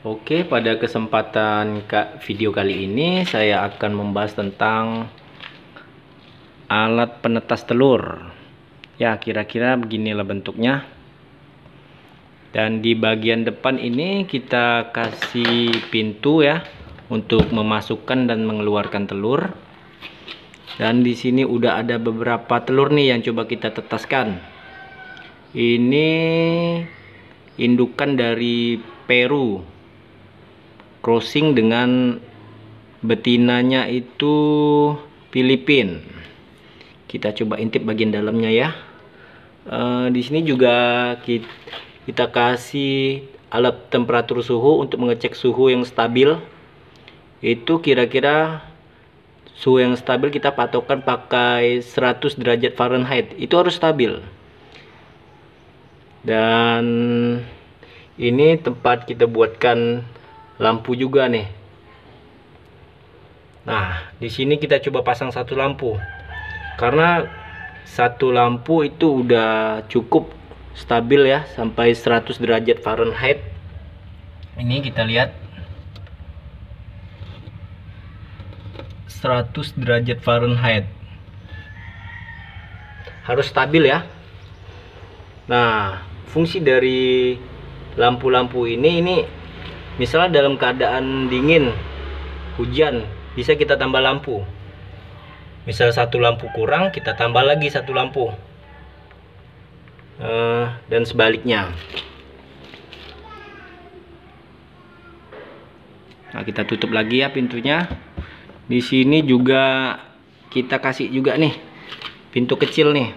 Oke, pada kesempatan video kali ini saya akan membahas tentang alat penetas telur. Ya, kira-kira beginilah bentuknya. Dan di bagian depan ini kita kasih pintu ya untuk memasukkan dan mengeluarkan telur. Dan di sini udah ada beberapa telur nih yang coba kita tetaskan. Ini indukan dari Peru crossing dengan betinanya itu Filipin. Kita coba intip bagian dalamnya ya. Uh, di sini juga kita, kita kasih alat temperatur suhu untuk mengecek suhu yang stabil. Itu kira-kira suhu yang stabil kita patokan pakai 100 derajat Fahrenheit. Itu harus stabil. Dan ini tempat kita buatkan lampu juga nih. Nah di sini kita coba pasang satu lampu. Karena satu lampu itu udah cukup stabil ya sampai 100 derajat Fahrenheit. Ini kita lihat. 100 derajat Fahrenheit. Harus stabil ya. Nah fungsi dari lampu-lampu ini ini misalnya dalam keadaan dingin hujan bisa kita tambah lampu. Misal satu lampu kurang kita tambah lagi satu lampu. Uh, dan sebaliknya. Nah kita tutup lagi ya pintunya. Di sini juga kita kasih juga nih pintu kecil nih.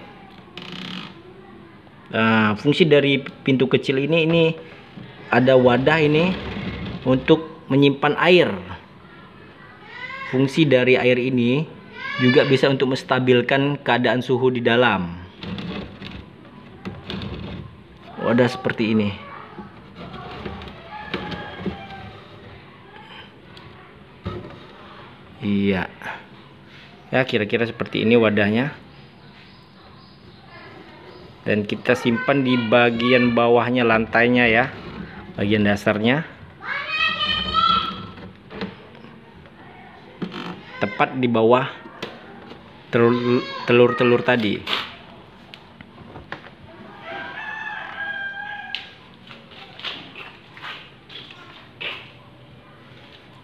Nah fungsi dari pintu kecil ini ini ada wadah ini untuk menyimpan air. Fungsi dari air ini juga bisa untuk menstabilkan keadaan suhu di dalam. Wadah seperti ini. Iya. Ya, kira-kira seperti ini wadahnya. Dan kita simpan di bagian bawahnya lantainya ya. Bagian dasarnya. Tepat di bawah telur-telur tadi.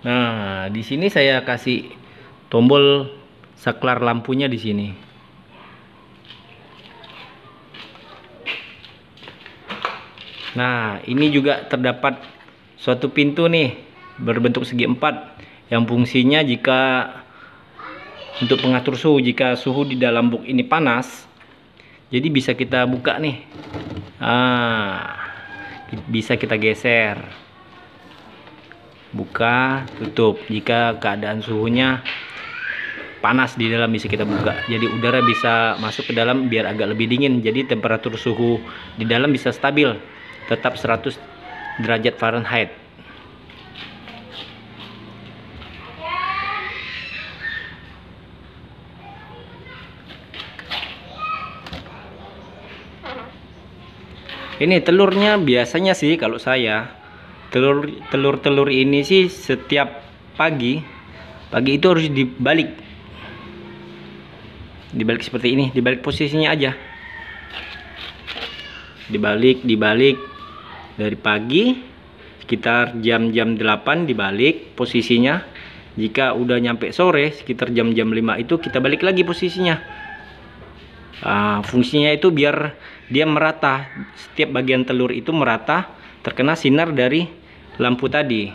Nah, di sini saya kasih tombol saklar lampunya di sini. Nah, ini juga terdapat suatu pintu nih berbentuk segi empat yang fungsinya jika untuk pengatur suhu. Jika suhu di dalam box ini panas jadi bisa kita buka nih. Ah bisa kita geser. Buka tutup. Jika keadaan suhunya panas di dalam bisa kita buka. Jadi udara bisa masuk ke dalam biar agak lebih dingin. Jadi temperatur suhu di dalam bisa stabil. Tetap 100 derajat Fahrenheit ini telurnya biasanya sih kalau saya telur telur telur ini sih setiap pagi pagi itu harus dibalik. Dibalik seperti ini dibalik posisinya aja. Dibalik dibalik. Dari pagi sekitar jam-jam 8 dibalik posisinya. Jika udah nyampe sore sekitar jam-jam 5 itu kita balik lagi posisinya uh, fungsinya itu biar dia merata. Setiap bagian telur itu merata terkena sinar dari lampu tadi.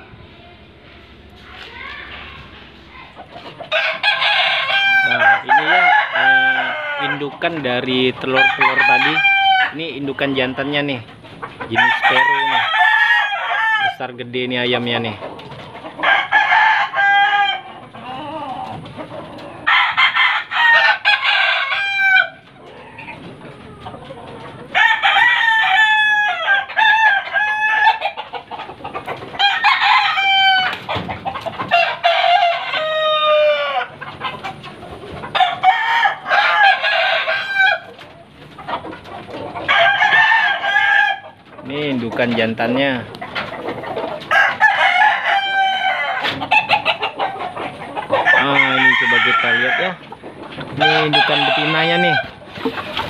Nah ini ya uh, indukan dari telur-telur tadi. Ini indukan jantannya nih jenis peru nih. Besar gede nih ayamnya nih bukan jantannya. Ah ini coba kita lihat ya. Ini indukan betinanya nih.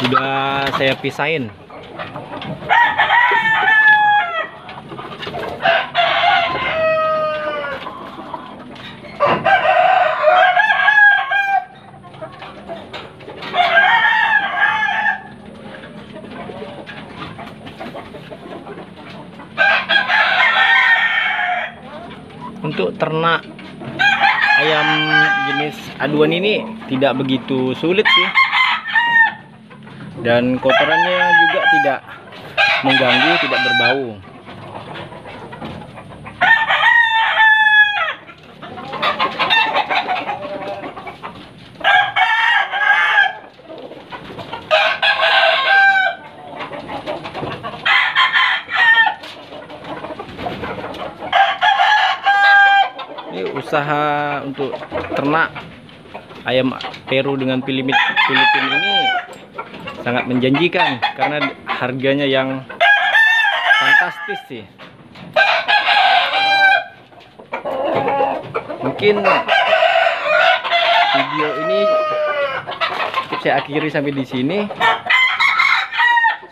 Sudah saya pisahin. Untuk ternak ayam jenis aduan ini tidak begitu sulit sih. Dan kotorannya juga tidak mengganggu tidak berbau usaha untuk ternak ayam Peru dengan Filipin Filipin ini sangat menjanjikan karena harganya yang fantastis sih. Mungkin video ini saya akhiri sampai di sini.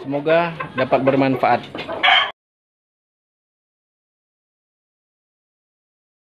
Semoga dapat bermanfaat